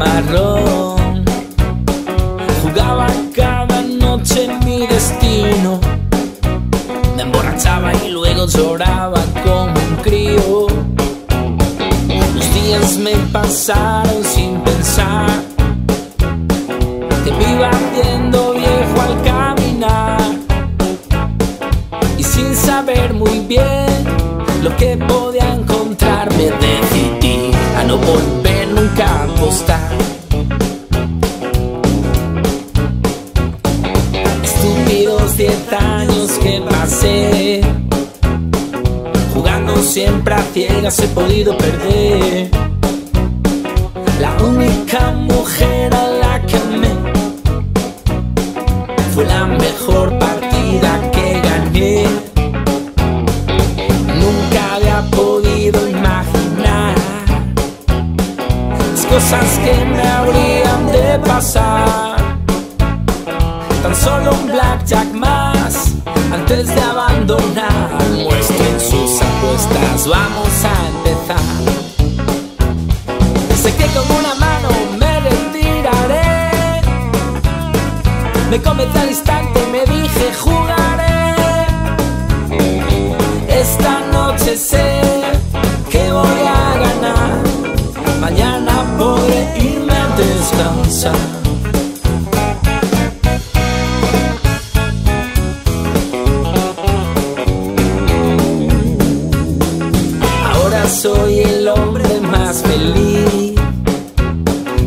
marrón. Jugaba cada noche mi destino. Me emborrachaba y luego lloraba como un crío. Los días me pasaron sin pensar que me iba haciendo viejo al caminar y sin saber muy bien lo que podía encontrar me decidí a no volver nunca apostar. Estúpidos diez años que pasé jugando siempre a ciegas he podido perder. La única mujer cosas que me habrían de pasar. Tan solo un blackjack más antes de abandonar. Muestren sus apuestas, vamos a empezar. Sé que con una mano me retiraré. Me comenté al instante me dije jugaré. Esta noche sé que voy a ganar. Mañana podré irme a descansar. Ahora soy el hombre más feliz.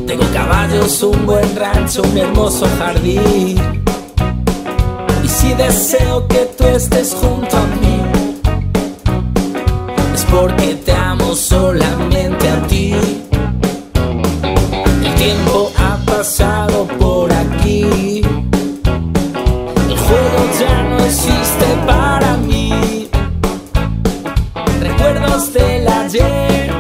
Tengo caballos, un buen rancho, un hermoso jardín. Y si deseo que tú estés junto a mí, tiempo ha pasado por aquí. El juego ya no existe para mí. Recuerdos del ayer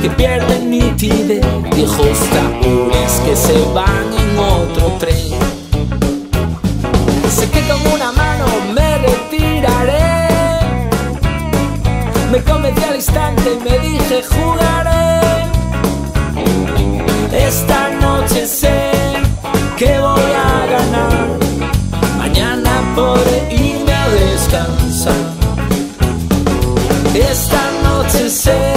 que pierden nitidez. Viejos tambores que se van en otro tren. Sé que con una mano me retiraré. Me convencí al instante y me dije jugaré. Esta noche sé que voy a ganar. Mañana podré irme a descansar. Esta noche sé